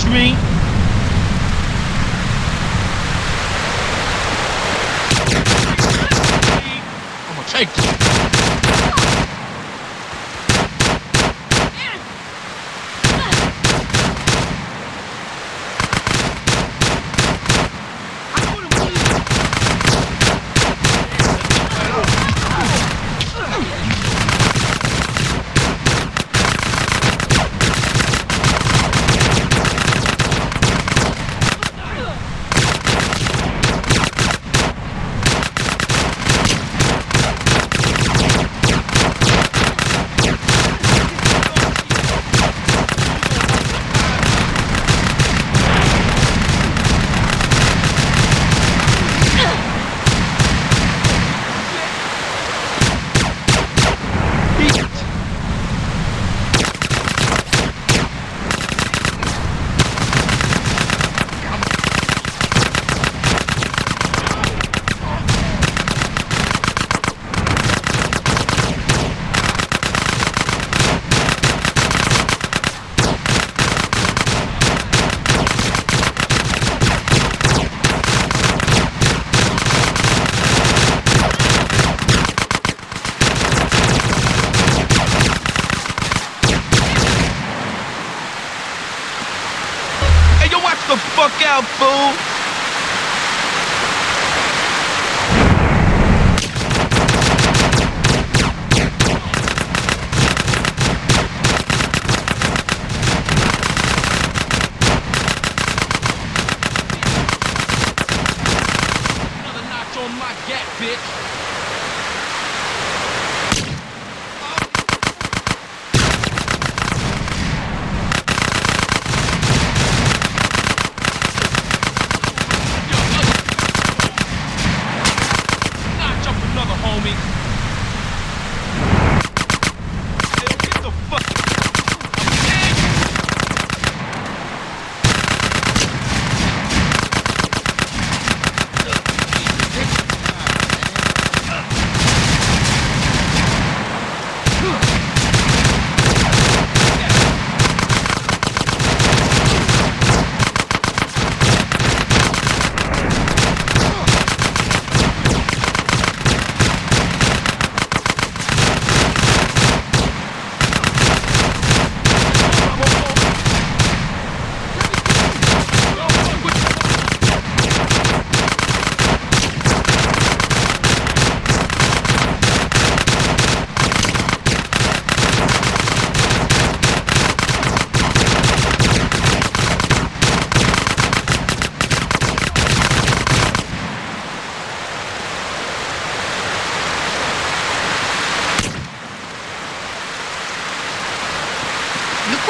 touch me! I'm gonna take you.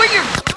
Where you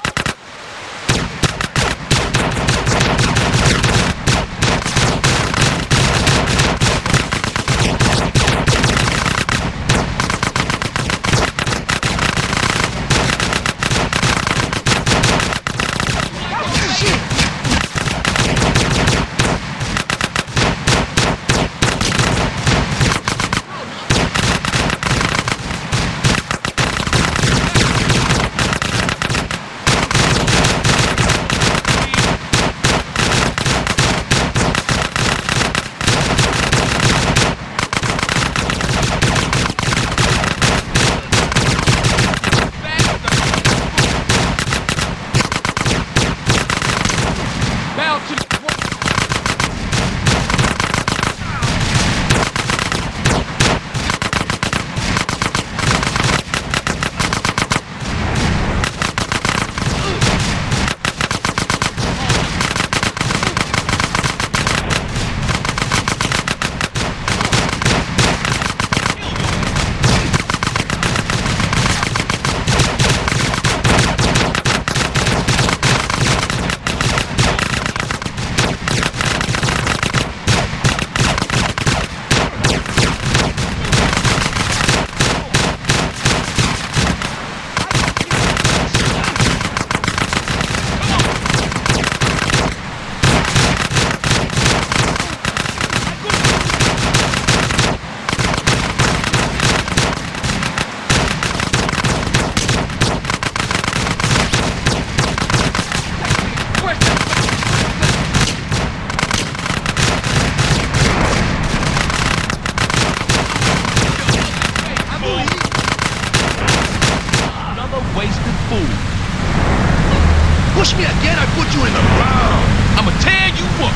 Push me again, I put you in the ground. I'ma tear you up.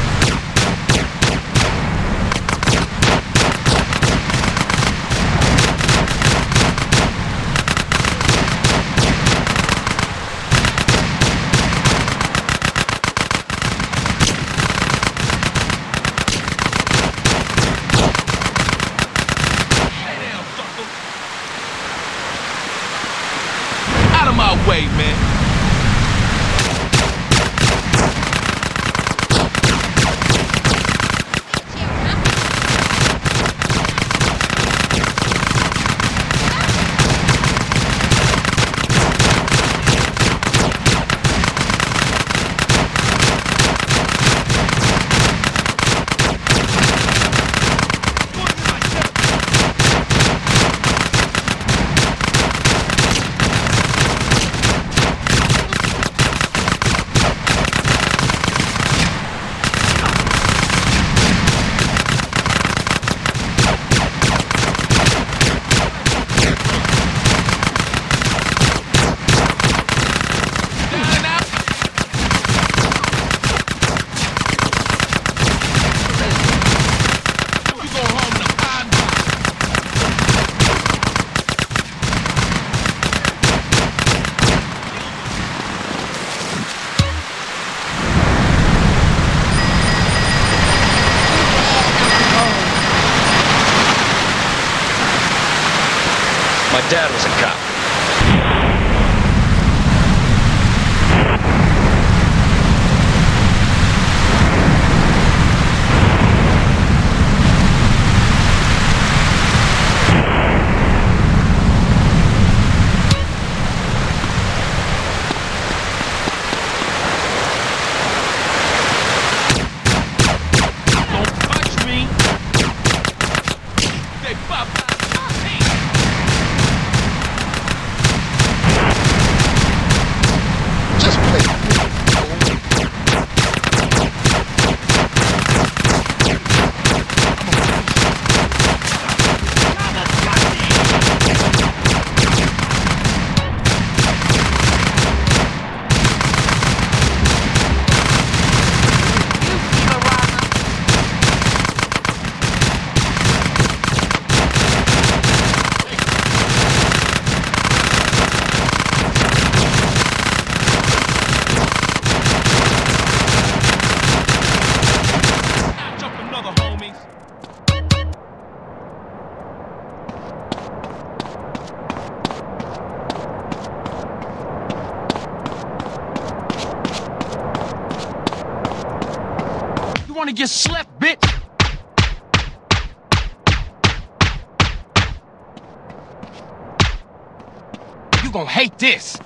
Way, man. Dad was a cop. Wanna get slept, bitch? You gonna hate this.